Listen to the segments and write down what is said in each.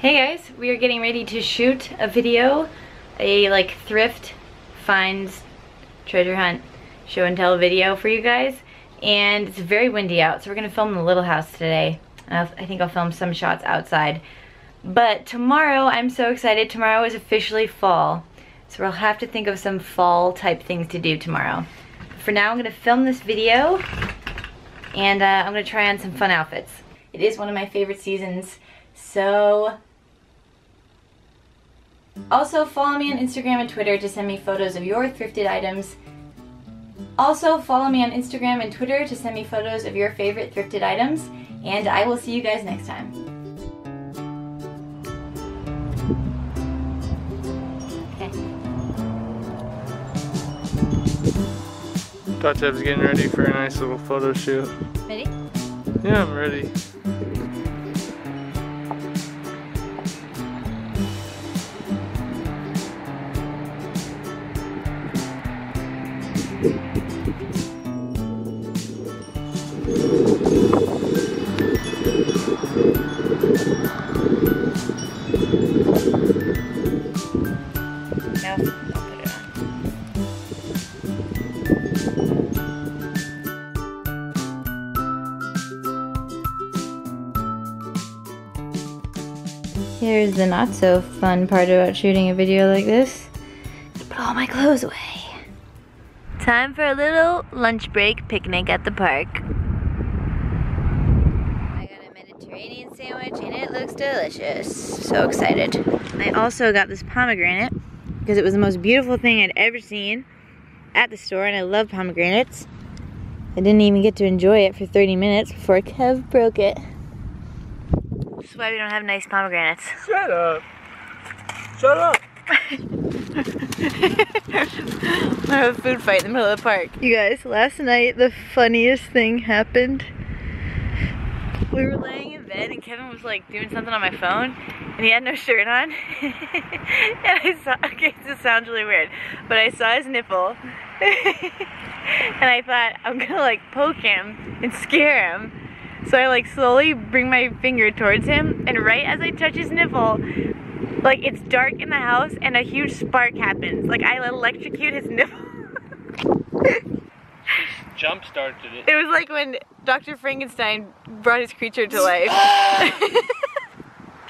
Hey guys, we are getting ready to shoot a video, a like thrift finds treasure hunt show and tell video for you guys. And it's very windy out, so we're gonna film the little house today. I think I'll film some shots outside. But tomorrow, I'm so excited. Tomorrow is officially fall. So we'll have to think of some fall type things to do tomorrow. For now, I'm gonna film this video and uh, I'm gonna try on some fun outfits. It is one of my favorite seasons, so... Also, follow me on Instagram and Twitter to send me photos of your thrifted items. Also, follow me on Instagram and Twitter to send me photos of your favorite thrifted items, and I will see you guys next time. Datev's getting ready for a nice little photo shoot. Ready? Yeah, I'm ready. Here's the not so fun part about shooting a video like this. Put all my clothes away. Time for a little lunch break picnic at the park. I got a Mediterranean sandwich and it looks delicious. So excited. I also got this pomegranate because it was the most beautiful thing I'd ever seen at the store and I love pomegranates. I didn't even get to enjoy it for 30 minutes before Kev broke it. That's why we don't have nice pomegranates. Shut up. Shut up. I have a food fight in the middle of the park. You guys, last night the funniest thing happened. We were laying in bed and Kevin was like doing something on my phone and he had no shirt on. and I saw, okay, this sounds really weird, but I saw his nipple and I thought I'm gonna like poke him and scare him. So I like slowly bring my finger towards him and right as I touch his nipple, like it's dark in the house and a huge spark happens. Like I electrocute his nipple. Jump started it. It was like when Dr. Frankenstein brought his creature to life.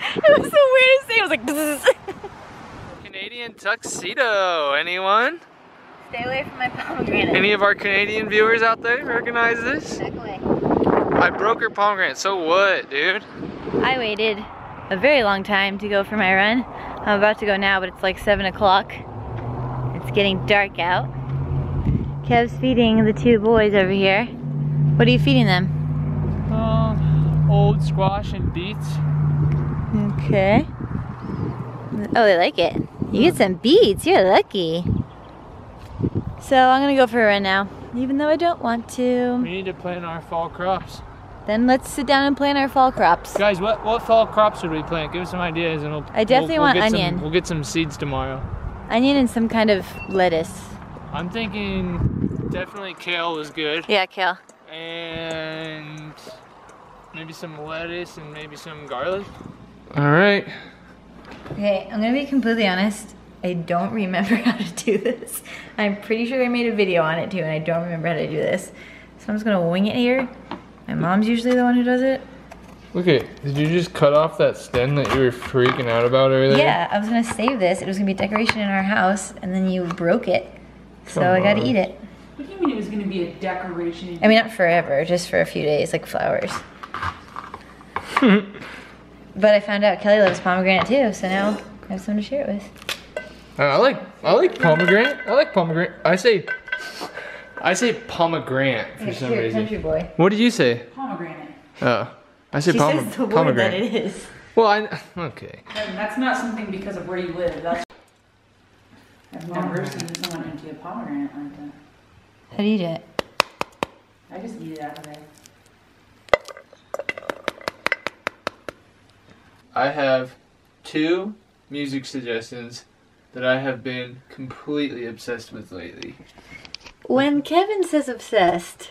it was the weirdest thing. It was like Canadian tuxedo. Anyone? Stay away from my pomegranate. Any of our Canadian viewers out there recognize this? Back away. I broke her pomegranate. So what, dude? I waited a very long time to go for my run. I'm about to go now, but it's like 7 o'clock. It's getting dark out. Kev's feeding the two boys over here. What are you feeding them? Um, old squash and beets. Okay. Oh, they like it. You get some beets. You're lucky. So I'm gonna go for a run now, even though I don't want to. We need to plant our fall crops. Then let's sit down and plant our fall crops. Guys, what, what fall crops should we plant? Give us some ideas and we'll I definitely we'll, we'll want onion. Some, we'll get some seeds tomorrow. Onion and some kind of lettuce. I'm thinking definitely kale is good. Yeah, kale. And maybe some lettuce and maybe some garlic. All right. Okay, I'm gonna be completely honest. I don't remember how to do this. I'm pretty sure I made a video on it too, and I don't remember how to do this. So I'm just gonna wing it here. My mom's usually the one who does it. Okay, did you just cut off that stem that you were freaking out about earlier? Yeah, I was gonna save this. It was gonna be decoration in our house, and then you broke it. So Come I gotta eat it. What do you mean it was going to be a decoration? I mean, not forever, just for a few days, like flowers. but I found out Kelly loves pomegranate too, so now I have someone to share it with. Uh, I like I like pomegranate. I like pomegranate. I say I say pomegranate for some reason. country boy. What did you say? Pomegranate. Oh, I say She pome- says the word that pomegranate. it is. Well, I okay. And that's not something because of where you live. That's. I've never seen someone empty a pomegranate like that. How do you do it? I just eat it out of there. I have two music suggestions that I have been completely obsessed with lately. When Kevin says obsessed,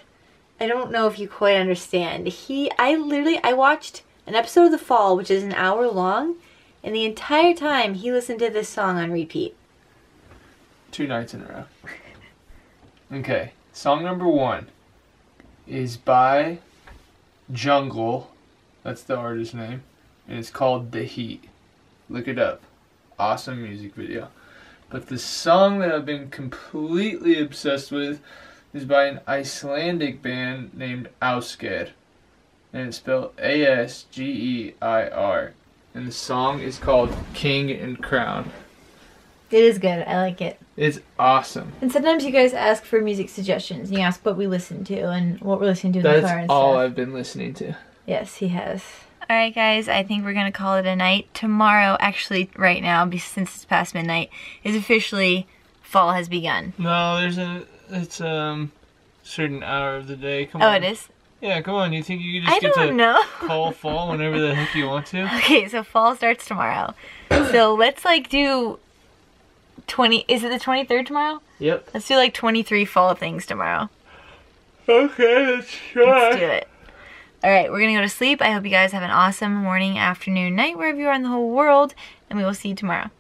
I don't know if you quite understand. He, I literally, I watched an episode of The Fall, which is an hour long, And the entire time, he listened to this song on repeat. Two nights in a row. Okay, song number one is by Jungle. That's the artist name. And it's called The Heat. Look it up. Awesome music video. But the song that I've been completely obsessed with is by an Icelandic band named Asgeir. And it's spelled A S G E I R. And the song is called King and Cross. It is good. I like it. It's awesome. And sometimes you guys ask for music suggestions. You ask what we listen to and what we're listening to in the car That's all stuff. I've been listening to. Yes, he has. All right, guys. I think we're gonna call it a night. Tomorrow, actually, right now, since it's past midnight, is officially fall has begun. No, there's a it's um certain hour of the day. Come on. Oh, on. it is. Yeah, come on. You think you can just I get don't to know. call fall whenever the heck you want to? Okay, so fall starts tomorrow. so let's like do twenty. Is it the twenty third tomorrow? Yep. Let's do like twenty three fall things tomorrow. Okay, let's Let's do it. All right, we're gonna go to sleep. I hope you guys have an awesome morning, afternoon, night, wherever you are in the whole world, and we will see you tomorrow.